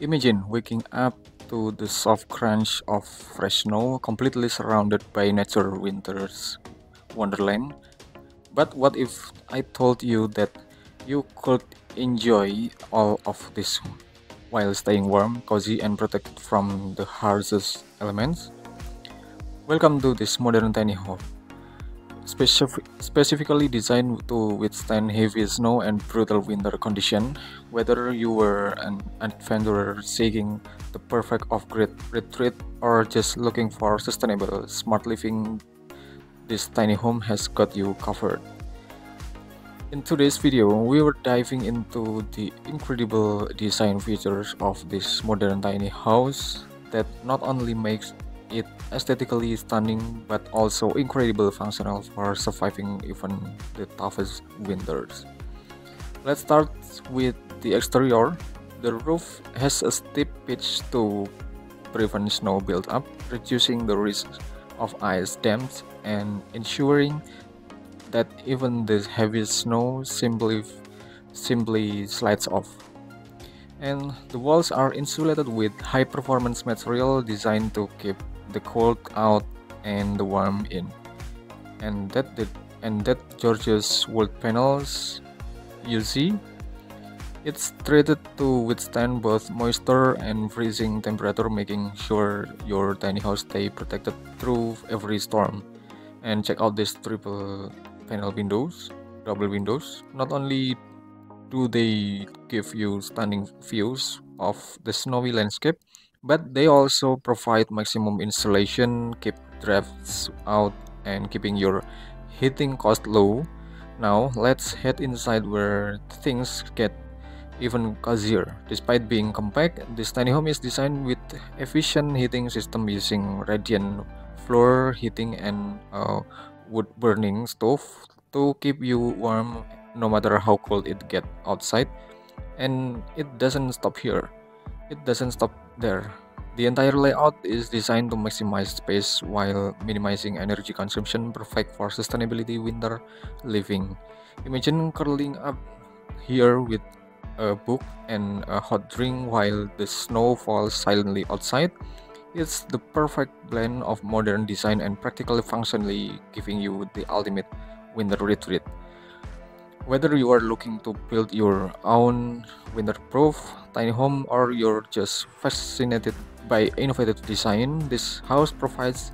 Imagine waking up to the soft crunch of fresh snow, completely surrounded by nature winter's wonderland. But what if I told you that you could enjoy all of this while staying warm, cozy, and protected from the harshest elements? Welcome to this modern tiny home specific, specifically designed to withstand heavy snow and brutal winter conditions. Whether you were an adventurer seeking the perfect off-grid retreat or just looking for sustainable, smart living, this tiny home has got you covered. In today's video, we were diving into the incredible design features of this modern tiny house that not only makes it aesthetically stunning but also incredibly functional for surviving even the toughest winters. Let's start with the exterior. The roof has a steep pitch to prevent snow buildup, reducing the risk of ice dams and ensuring that even the heaviest snow simply simply slides off and the walls are insulated with high performance material designed to keep the cold out and the warm in. And that the and that George's wood panels you see it's treated to withstand both moisture and freezing temperature making sure your tiny house stay protected through every storm. And check out these triple panel windows double windows. Not only do they give you stunning views of the snowy landscape but they also provide maximum insulation, keep drafts out, and keeping your heating cost low. Now let's head inside where things get even cozier. Despite being compact, this tiny home is designed with efficient heating system using radiant floor heating and a wood burning stove to keep you warm no matter how cold it get outside. And it doesn't stop here. It doesn't stop there. The entire layout is designed to maximize space while minimizing energy consumption, perfect for sustainability winter living. Imagine curling up here with a book and a hot drink while the snow falls silently outside. It's the perfect blend of modern design and practically functionally giving you the ultimate winter retreat. Whether you are looking to build your own winter-proof tiny home or you're just fascinated by innovative design, this house provides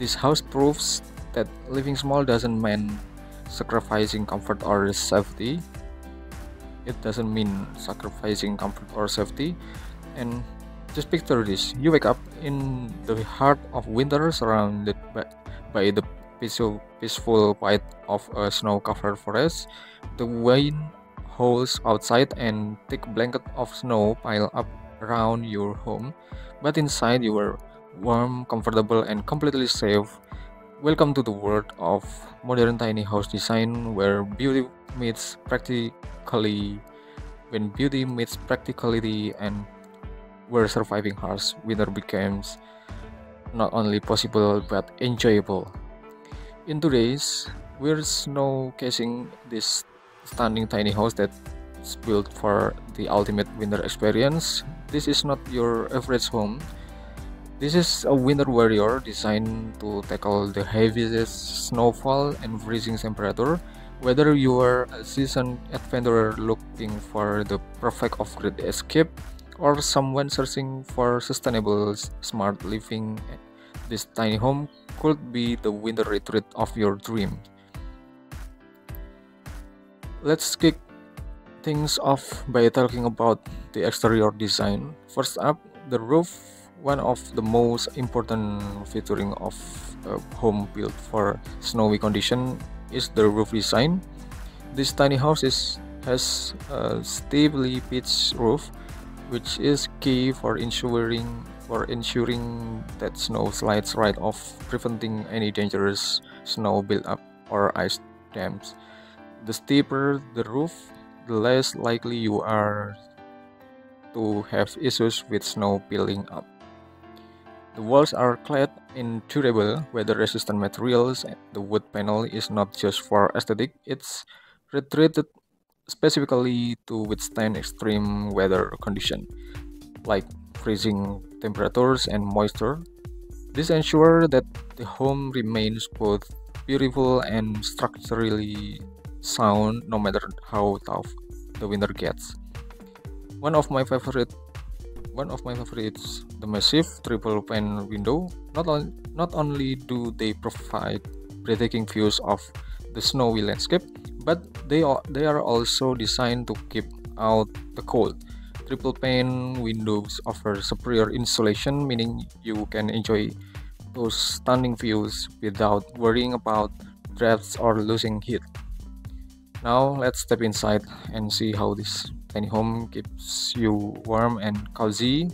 this house proves that living small doesn't mean sacrificing comfort or safety. It doesn't mean sacrificing comfort or safety. And just picture this you wake up in the heart of winter surrounded by, by the peaceful, peaceful quiet of a snow-covered forest. The wind howls outside and thick blanket of snow pile up around your home, but inside you are warm, comfortable, and completely safe. Welcome to the world of modern tiny house design where beauty meets practically when beauty meets practicality and where surviving harsh winter becomes not only possible but enjoyable. In today's, we're showcasing this stunning tiny house that's built for the ultimate winter experience. This is not your average home. This is a winter warrior designed to tackle the heaviest snowfall and freezing temperature. Whether you are a seasoned adventurer looking for the perfect off-grid escape or someone searching for sustainable smart living this tiny home could be the winter retreat of your dream. Let's kick things off by talking about the exterior design. First up, the roof, one of the most important featuring of a home built for snowy condition is the roof design. This tiny house is, has a steeply pitched roof, which is key for ensuring for ensuring that snow slides right off, preventing any dangerous snow buildup or ice dams. The steeper the roof, the less likely you are to have issues with snow peeling up. The walls are clad in durable, weather-resistant materials. The wood panel is not just for aesthetic, it's retreated specifically to withstand extreme weather conditions. like freezing temperatures and moisture. This ensures that the home remains both beautiful and structurally sound no matter how tough the winter gets. One of my favorite one of my favorites the massive triple pane window not, on, not only do they provide breathtaking views of the snowy landscape but they are they are also designed to keep out the cold triple pane windows offer superior insulation meaning you can enjoy those stunning views without worrying about drafts or losing heat. Now let's step inside and see how this tiny home keeps you warm and cozy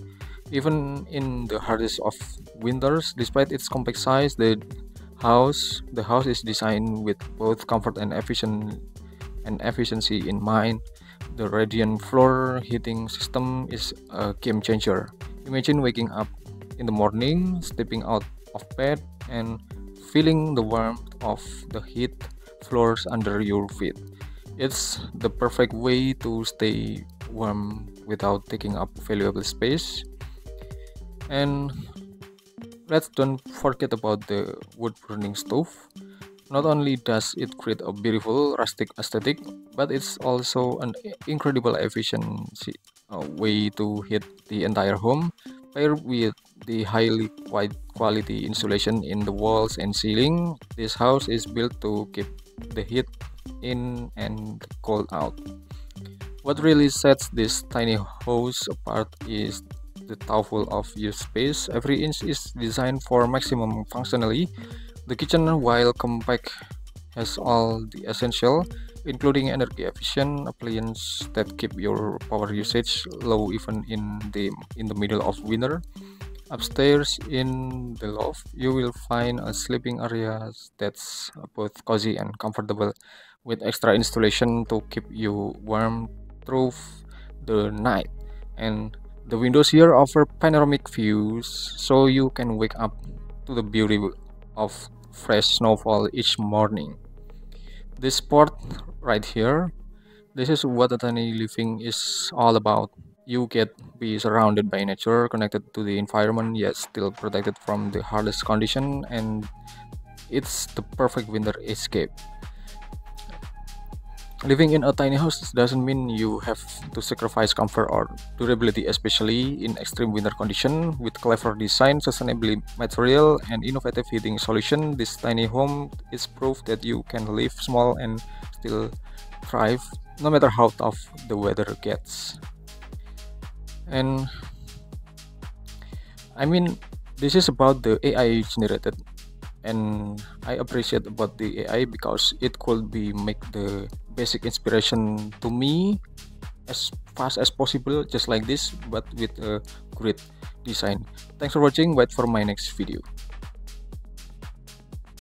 even in the hardest of winters. Despite its complex size the house the house is designed with both comfort and efficient and efficiency in mind the radiant floor heating system is a game changer imagine waking up in the morning stepping out of bed and feeling the warmth of the heat floors under your feet it's the perfect way to stay warm without taking up valuable space. And let's don't forget about the wood burning stove. Not only does it create a beautiful rustic aesthetic, but it's also an incredible efficiency uh, way to heat the entire home, paired with the highly quality insulation in the walls and ceiling. This house is built to keep the heat in and cold out. What really sets this tiny house apart is the thoughtful of use space. Every inch is designed for maximum functionality. The kitchen, while compact, has all the essential, including energy efficient appliances that keep your power usage low even in the in the middle of winter. Upstairs in the loft, you will find a sleeping area that's both cozy and comfortable with extra installation to keep you warm through the night and the windows here offer panoramic views so you can wake up to the beauty of fresh snowfall each morning. This spot right here this is what a tiny living is all about. You get be surrounded by nature connected to the environment yet still protected from the hardest condition and it's the perfect winter escape Living in a tiny house doesn't mean you have to sacrifice comfort or durability, especially in extreme winter condition. With clever design, sustainable material, and innovative heating solution, this tiny home is proof that you can live small and still thrive, no matter how tough the weather gets. And I mean, this is about the AI generated and I appreciate about the AI because it could be make the basic inspiration to me as fast as possible just like this but with a great design. Thanks for watching. Wait for my next video